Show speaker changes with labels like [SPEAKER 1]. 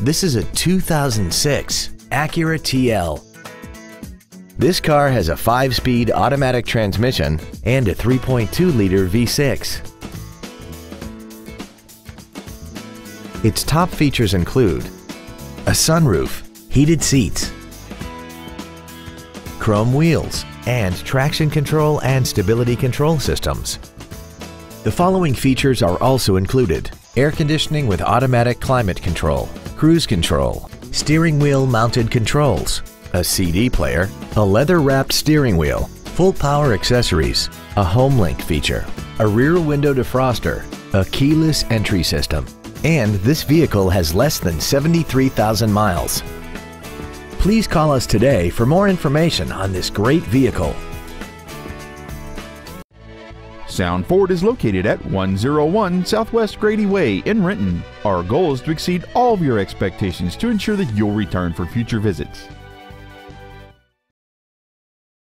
[SPEAKER 1] This is a 2006 Acura TL. This car has a 5-speed automatic transmission and a 3.2-liter V6. Its top features include a sunroof, heated seats, chrome wheels, and traction control and stability control systems. The following features are also included. Air conditioning with automatic climate control, cruise control, steering wheel mounted controls, a CD player, a leather-wrapped steering wheel, full power accessories, a HomeLink feature, a rear window defroster, a keyless entry system, and this vehicle has less than 73,000 miles. Please call us today for more information on this great vehicle.
[SPEAKER 2] Sound Ford is located at 101 Southwest Grady Way in Renton. Our goal is to exceed all of your expectations to ensure that you'll return for future visits.